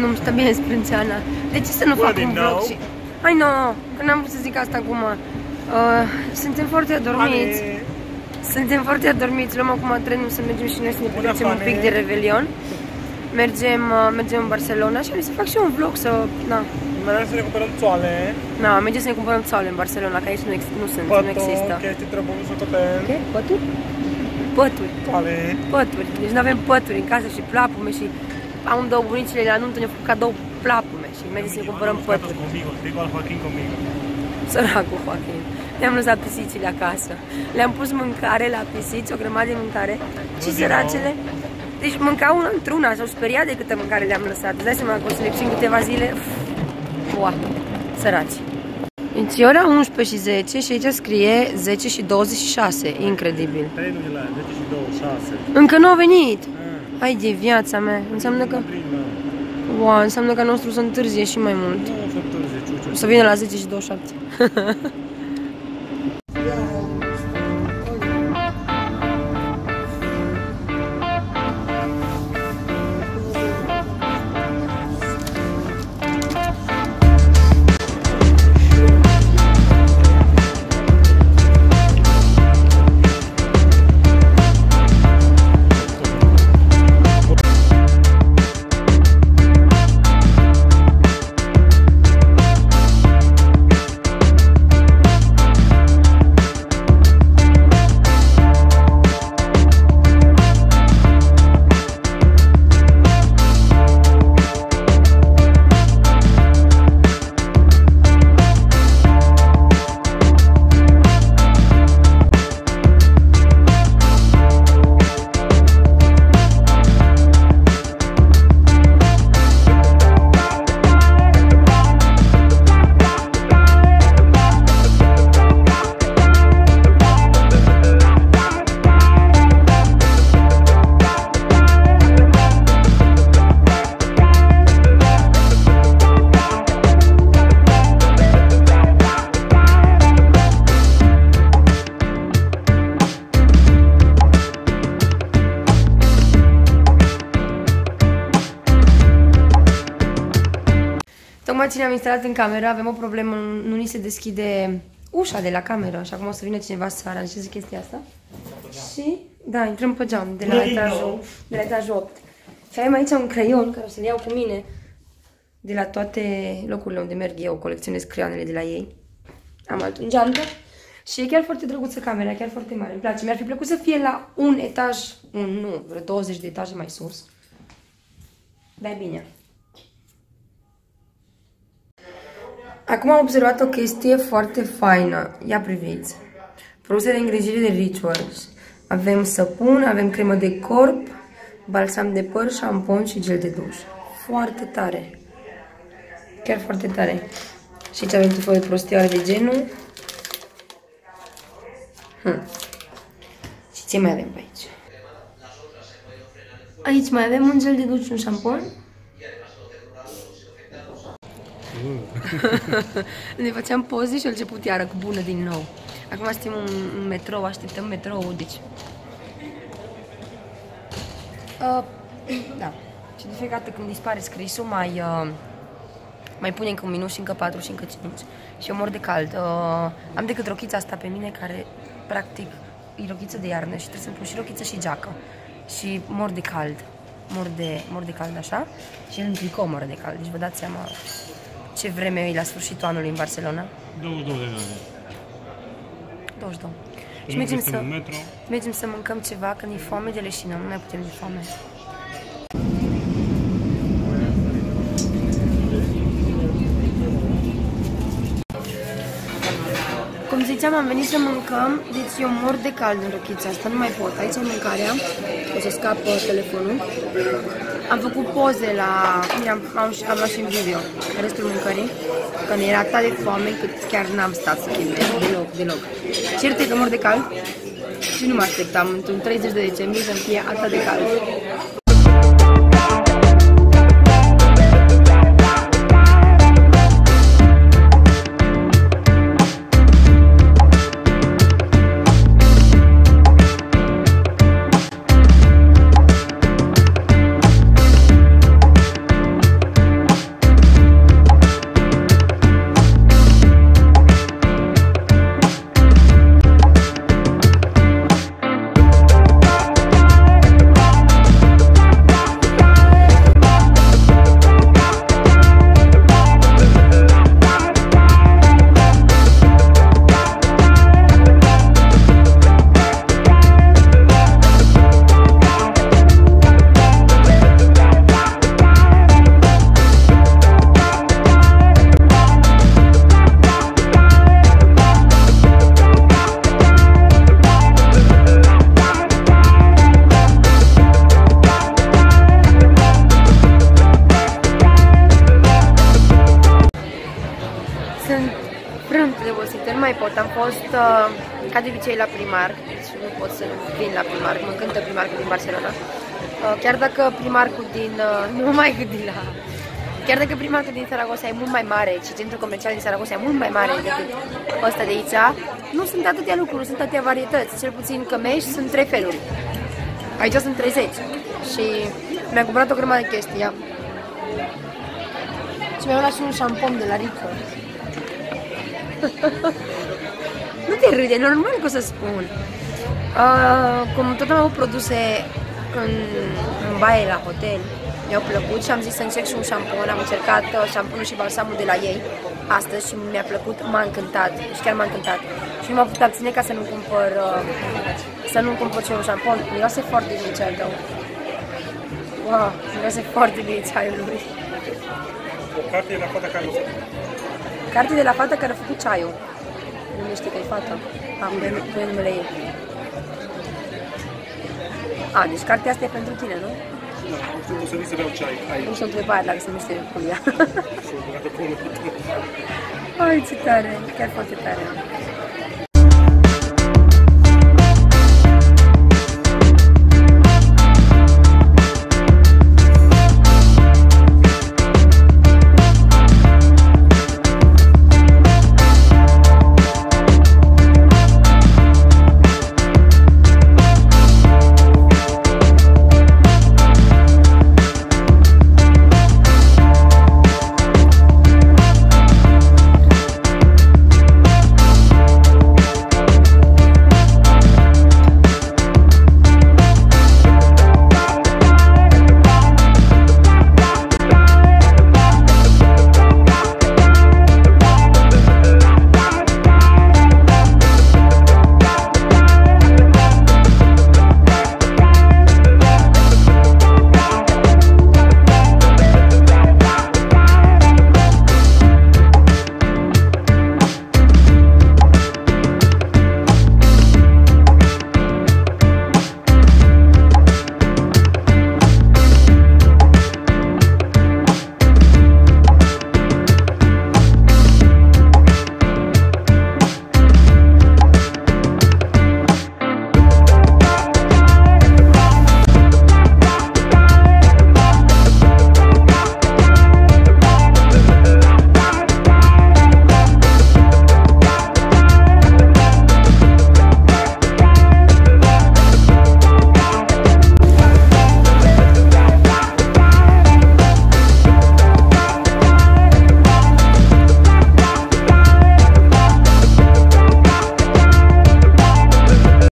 Nu-mi stă bine sprânceana. De ce să nu fac un vlog și... Hai no, că n-am vrut să zic asta acum. Uh, suntem foarte adormiți. Suntem foarte adormiți. Luăm acum trenul să mergem și noi să ne petrecem un pic de revelion. Mergem, uh, mergem în Barcelona și am zis să fac și eu un vlog să... Na, Mergem să ne cumpărăm țoale. na, mergem să ne cumpărăm țoale în Barcelona, că aici nu, ex- nu sunt, nu există. chestii trebuie să tot în Ce? Pături? Pături. țoale. Pături. Deci nu avem pături în casă și plapume și am două bunicile la nuntă ne-au făcut cadou plapume și mergem să ne cumpărăm pături. Conmigo, digo al Joaquín conmigo. Săracul Joaquin. Le-am lăsat pisicile acasă. Le-am pus mâncare la pisici, o grămadă de mâncare. Și din săracele... Deci mâncau una într-una, s-au speriat de câtă mâncare le-am lăsat. Îți dai seama că o să le țin câteva zile. Ua, săraci. Deci e ora 11 și 10 și aici scrie 10 și 26. Incredibil. Trenul e la 10 și 26. Încă nu au venit. Ah, Hai de viața mea. Înseamnă că... prima. Wow, înseamnă că nostru să întârzie și mai mult. Nu să întârzi, ciuciu. O să vină la 10 și 27. Tocmai ce ne-am instalat în cameră, avem o problemă, nu ni se deschide ușa de la cameră și acum o să vină cineva să aranjeze chestia asta. Și, da, intrăm pe geam de la Blino. etajul, de la etajul 8. Și avem aici un creion care o să-l iau cu mine de la toate locurile unde merg eu, colecționez creioanele de la ei. Am altul în geantă. Și e chiar foarte drăguță camera, e chiar foarte mare, îmi place. Mi-ar fi plăcut să fie la un etaj, un, nu, vreo 20 de etaje mai sus. Dar e bine. Acum am observat o chestie foarte faină. Ia priviți. Produse de îngrijire de Rituals. Avem săpun, avem cremă de corp, balsam de păr, șampon și gel de duș. Foarte tare. Chiar foarte tare. Și aici avem tot felul de prostioare de genul. Hm. Și ce mai avem pe aici? Aici mai avem un gel de duș și un șampon. ne făceam poze și a început iară cu bună din nou. Acum suntem în, în metrou, așteptăm metrou, deci... Uh, da. Și de fiecare dată când dispare scrisul, mai, uh, mai punem încă un minut și încă patru și încă cinci. Și eu mor de cald. Uh, am decât rochița asta pe mine, care practic e rochiță de iarnă și trebuie să-mi pun și rochiță și geacă. Și mor de cald. Mor de, mor de cald așa. Și el în tricou mor de cald. Deci vă dați seama ce vreme e la sfârșitul anului în Barcelona. 22 de grade. 22. Și Nu mergem găsim să, un metro. mergem să mâncăm ceva, că ne-e foame de leșină, nu mai putem de foame. Ziceam, am venit să mâncăm, deci eu mor de cald în rochița asta, nu mai pot. Aici e mâncarea, o să scap uh, telefonul. Am făcut poze la... Bine, am, am, am luat și în video restul mâncării, că ne era atât de foame cât chiar n-am stat să chimnesc deloc, deloc. Cert e că mor de cald și nu mă așteptam într-un 30 de decembrie să-mi fie atât de cald. Găsit, nu mai pot. Am fost, uh, ca de obicei, la Primark și nu pot să nu vin la Primark. Mă încântă Primarkul din Barcelona. Uh, chiar dacă Primarkul din... Uh, nu mă mai gândi la... Chiar dacă Primarkul din Saragossa e mult mai mare și centrul comercial din Saragossa e mult mai mare decât ăsta de aici, nu sunt atâtea lucruri, nu sunt atâtea varietăți. Cel puțin cămești sunt trei feluri. Aici sunt 30 și mi-am cumpărat o grămadă de chestii. Ia. Și mi-am luat și un șampon de la Rico. nu te râde, normal că o să spun. Uh, cum tot am avut produse în, în baie la hotel, mi-au plăcut și am zis să încerc și un șampon. Am încercat uh, șamponul și balsamul de la ei astăzi și mi-a plăcut, m-a încântat, și chiar m-a încântat. Și nu m-am putut abține ca să nu cumpăr, uh, să nu cumpăr și un șampon. Miroase foarte bine ceaiul tău. Wow, miroase foarte bine ceaiul lui. O carte e la fata care a Carte de la fata care a făcut ceaiul. Nu știe că e fata. Am pe, pe numele ei. A, deci cartea asta e pentru tine, nu? Da, o să vii să beau ceai. Ai, Nu sunt întrebat dacă se numește Julia. și o durată până Ai, ce tare, chiar foarte tare.